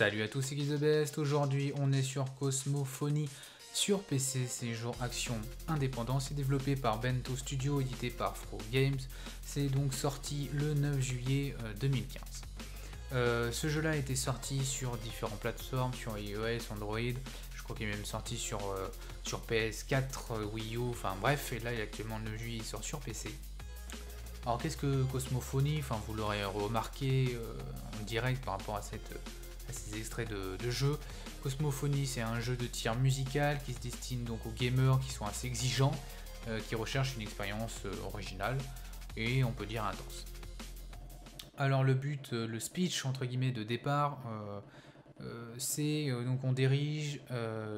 Salut à tous, c'est The Best. Aujourd'hui, on est sur Cosmophonie sur PC. C'est jour action indépendant. C'est développé par Bento Studio, édité par Fro Games. C'est donc sorti le 9 juillet 2015. Euh, euh, ce jeu-là a été sorti sur différentes plateformes, sur iOS, Android. Je crois qu'il est même sorti sur, euh, sur PS4, Wii U, enfin bref. Et là, il est actuellement le 9 juillet, il sort sur PC. Alors qu'est-ce que Cosmophonie? Enfin, vous l'aurez remarqué en direct par rapport à cette ces extraits de, jeux. Cosmophonie, c'est un jeu de tir musical qui se destine donc aux gamers qui sont assez exigeants, euh, qui recherchent une expérience euh, originale et on peut dire intense. Alors le but, euh, le speech entre guillemets de départ, c'est donc on dirige,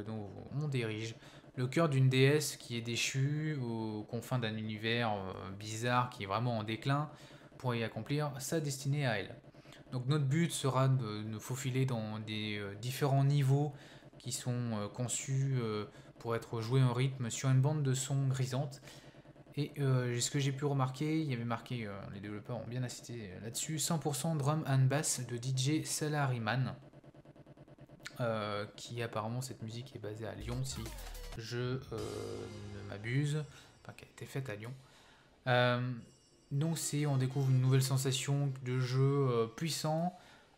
donc on dirige le cœur d'une déesse qui est déchue aux confins d'un univers bizarre qui est vraiment en déclin pour y accomplir sa destinée à elle. Donc notre but sera de nous faufiler dans des euh, différents niveaux qui sont euh, conçus euh, pour être joués en rythme sur une bande de son grisante. Et ce que j'ai pu remarquer, il y avait marqué, les développeurs ont bien assisté là-dessus, 100% drum and bass de DJ Salaryman, qui apparemment cette musique est basée à Lyon si je ne m'abuse, enfin qui a été faite à Lyon. Donc c'est, on découvre une nouvelle sensation de jeu euh, puissant,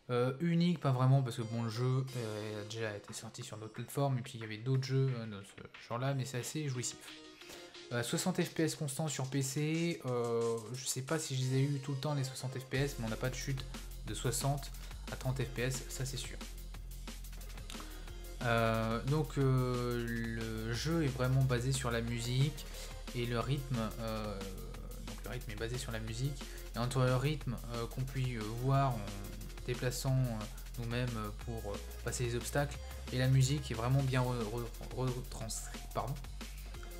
euh, unique, pas vraiment, parce que bon, le jeu euh, a déjà été sorti sur d'autres plateformes, et puis il y avait d'autres jeux de ce genre-là, mais c'est assez jouissif. 60 FPS constant sur PC, je sais pas si je les ai eu tout le temps les 60 FPS, mais on n'a pas de chute de 60 à 30 FPS, ça c'est sûr. donc le jeu est vraiment basé sur la musique et le rythme rythme est basé sur la musique. Et entre le rythme euh, qu'on peut euh, voir en déplaçant euh, nous-mêmes pour passer les obstacles et la musique est vraiment bien retranscrite. Pardon.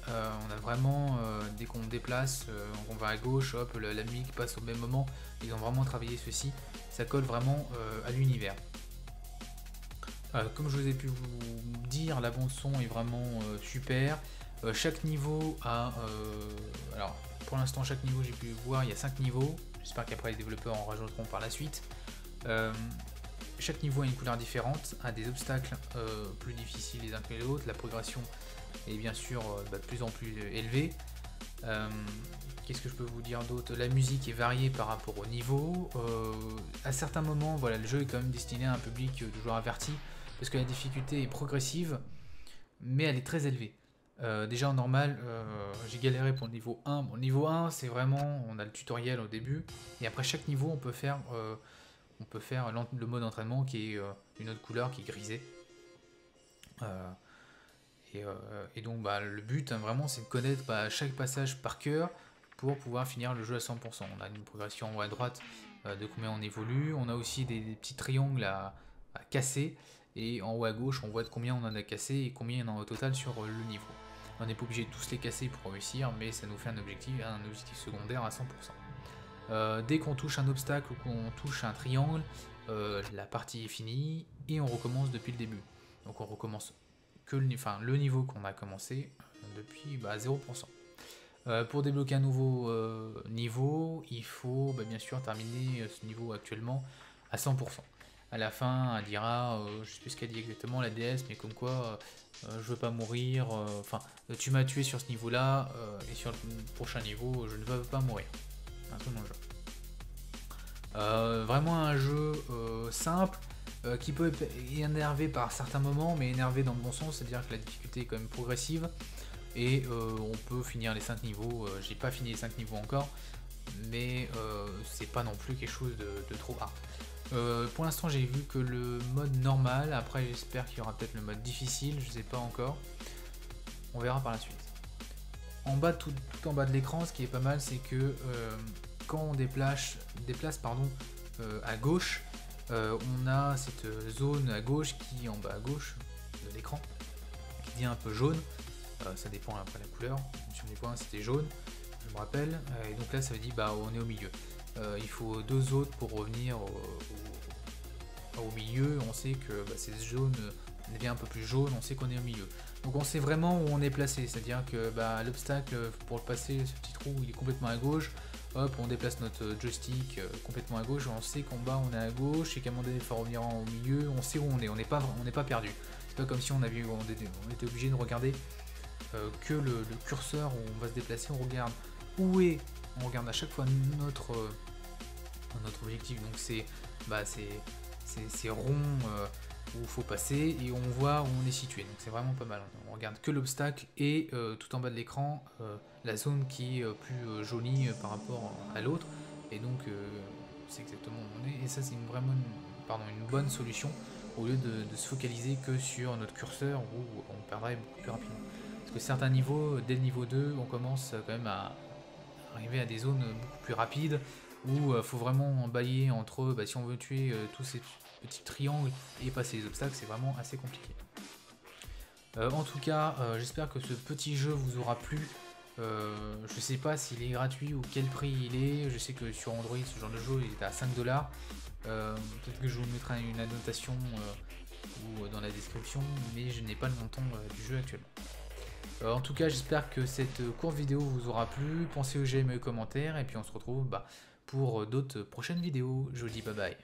on a vraiment, dès qu'on déplace, on va à gauche, hop, la, musique passe au même moment. Ils ont vraiment travaillé ceci. Ça colle vraiment à l'univers. comme je vous ai pu vous dire, la bande son est vraiment super. Chaque niveau a, alors pour l'instant, chaque niveau, j'ai pu voir, il y a 5 niveaux. J'espère qu'après les développeurs en rajouteront par la suite. Euh, chaque niveau a une couleur différente, a des obstacles euh, plus difficiles les uns que les autres. La progression est bien sûr euh, bah, de plus en plus élevée. Qu'est-ce que je peux vous dire d'autre? La musique est variée par rapport au niveau. à certains moments, voilà, le jeu est quand même destiné à un public de joueurs avertis parce que la difficulté est progressive, mais elle est très élevée. Euh, déjà en normal, euh, j'ai galéré pour le niveau 1. Bon, niveau 1, c'est vraiment, on a le tutoriel au début, et après chaque niveau, on peut faire, euh, on peut faire le mode entraînement qui est une autre couleur qui est grisée. Et, donc, bah, le but, hein, vraiment, c'est de connaître bah, chaque passage par cœur pour pouvoir finir le jeu à 100%. On a une progression en haut à droite de combien on évolue. On a aussi des, petits triangles à, à casser. Et en haut à gauche, on voit de combien on en a cassé et combien il y en a au total sur le niveau. On n'est pas obligé de tous les casser pour réussir, mais ça nous fait un objectif, secondaire à 100%. Euh, dès qu'on touche un obstacle ou qu'on touche un triangle, euh, la partie est finie et on recommence depuis le début. Donc on recommence que le, niveau qu'on a commencé depuis bah, 0%. Euh, pour débloquer un nouveau niveau, il faut bah, bien sûr terminer ce niveau actuellement à 100% à la fin, elle dira, euh, je sais plus ce qu'elle dit exactement, la déesse, mais comme quoi, euh, je veux pas mourir, euh, enfin, tu m'as tué sur ce niveau-là, et sur le prochain niveau, je ne veux pas mourir. Un dans le jeu. vraiment un jeu simple, qui peut énervé par certains moments, mais énervé dans le bon sens, c'est-à-dire que la difficulté est quand même progressive, et on peut finir les 5 niveaux, j'ai pas fini les 5 niveaux encore, mais c'est pas non plus quelque chose de trop hard. Euh, pour l'instant, j'ai vu que le mode normal. Après, j'espère qu'il y aura peut-être le mode difficile. Je sais pas encore. On verra par la suite. En bas, tout, en bas de l'écran, ce qui est pas mal, c'est que euh, quand on déplace, déplace pardon, euh, à gauche, on a cette zone à gauche qui, en bas à gauche de l'écran, qui devient un peu jaune. ça dépend après la couleur. Sur les points, c'était jaune, je me rappelle. et donc là, ça veut dire bah on est au milieu. Euh, il faut deux autres pour revenir au, milieu. On sait que bah, c'est jaune devient un peu plus jaune, on sait qu'on est au milieu. Donc on sait vraiment où on est placé, c'est-à-dire que bah, l'obstacle pour le passer, ce petit trou, il est complètement à gauche. hop, on déplace notre joystick complètement à gauche, on sait qu'en bas on est à gauche et qu'à un moment donné il faut revenir au milieu, on sait où on est, on n'est pas, on perdu. C'est pas comme si on, avait, on, était, obligé de regarder que le, curseur où on va se déplacer, on regarde où est, on regarde à chaque fois notre, notre objectif, donc c'est bah, rond où il faut passer et on voit où on est situé. Donc c'est vraiment pas mal. On regarde que l'obstacle et euh, tout en bas de l'écran euh, la zone qui est euh, plus jolie par rapport à l'autre. Et donc c'est exactement où on est. Et ça c'est une vraiment pardon, une bonne solution au lieu de, se focaliser que sur notre curseur où on perdrait beaucoup plus rapidement. Parce que certains niveaux, dès le niveau 2, on commence quand même à arriver à des zones beaucoup plus rapides où il faut vraiment balayer entre, bah, si on veut tuer tous ces petit triangle et passer les obstacles, c'est vraiment assez compliqué. Euh, en tout cas, euh, j'espère que ce petit jeu vous aura plu. Euh, je sais pas s'il est gratuit ou quel prix il est. Je sais que sur Android, ce genre de jeu, il est à 5 dollars. Peut-être que je vous mettrai une annotation ou dans la description, mais je n'ai pas le montant du jeu actuellement. en tout cas, j'espère que cette courte vidéo vous aura plu. Pensez au j'aime et aux commentaires, et puis on se retrouve bah, pour d'autres prochaines vidéos. Je vous dis bye bye.